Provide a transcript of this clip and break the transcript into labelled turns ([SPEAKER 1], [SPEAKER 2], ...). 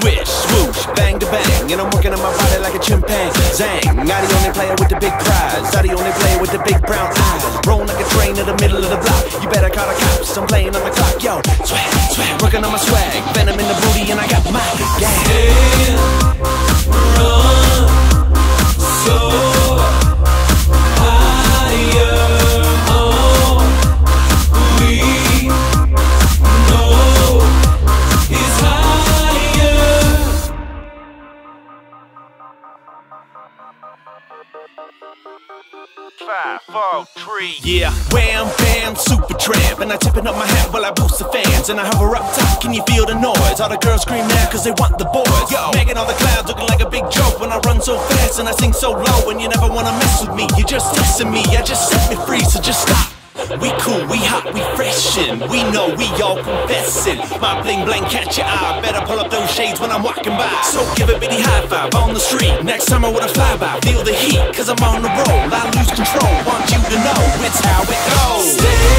[SPEAKER 1] Swish, swoosh, bang to bang, and I'm working on my body like a chimpanzee. Zang, I the only player with the big prize, I the only player with the big brown eyes. Roll like a train in the middle of the block. You better call the cops, I'm playing on the clock. Yo, swag, swag, working on my swag, venom in the booty, and I got my gang.
[SPEAKER 2] Five, four, three.
[SPEAKER 1] Yeah, wham, bam, super tramp. And I tipping up my hat while I boost the fans. And I hover up top, can you feel the noise? All the girls scream now cause they want the boys. Yo, making all the clouds looking like a big joke when I run so fast and I sing so low. And you never wanna mess with me, you're just testing me. I just set me free, so just stop. We cool, we hot, we freshin'. We know we all confessin'. My bling bling catch your eye. Better pull up those shades when I'm walking by. So give a bitty high five on the street. Next time I would a flyby, feel the heat. Cause I'm on the roll, I lose control. Want you to know it's how it goes.
[SPEAKER 3] Run